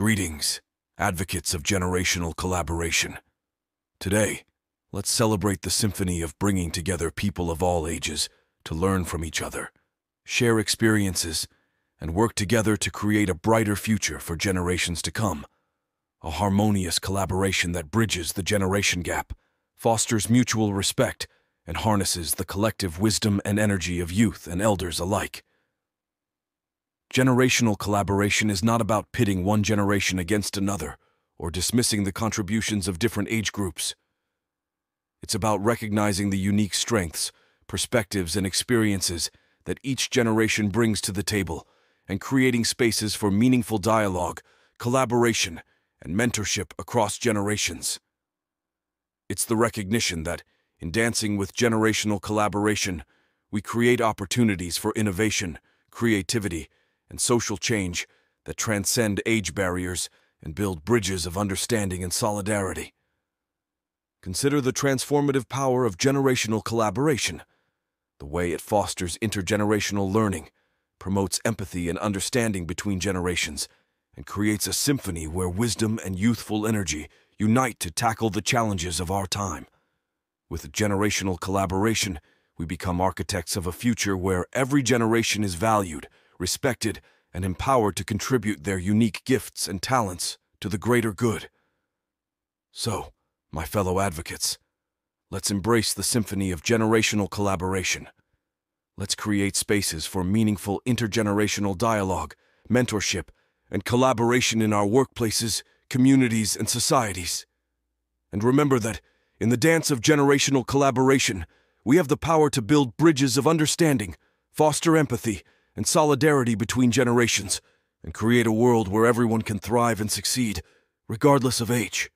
Greetings, advocates of generational collaboration. Today, let's celebrate the symphony of bringing together people of all ages to learn from each other, share experiences, and work together to create a brighter future for generations to come. A harmonious collaboration that bridges the generation gap, fosters mutual respect, and harnesses the collective wisdom and energy of youth and elders alike. Generational collaboration is not about pitting one generation against another or dismissing the contributions of different age groups. It's about recognizing the unique strengths, perspectives, and experiences that each generation brings to the table and creating spaces for meaningful dialogue, collaboration, and mentorship across generations. It's the recognition that, in dancing with generational collaboration, we create opportunities for innovation, creativity, and social change that transcend age barriers and build bridges of understanding and solidarity. Consider the transformative power of generational collaboration, the way it fosters intergenerational learning, promotes empathy and understanding between generations, and creates a symphony where wisdom and youthful energy unite to tackle the challenges of our time. With generational collaboration, we become architects of a future where every generation is valued, respected, and empowered to contribute their unique gifts and talents to the greater good. So, my fellow advocates, let's embrace the symphony of generational collaboration. Let's create spaces for meaningful intergenerational dialogue, mentorship, and collaboration in our workplaces, communities, and societies. And remember that, in the dance of generational collaboration, we have the power to build bridges of understanding, foster empathy, and solidarity between generations, and create a world where everyone can thrive and succeed, regardless of age.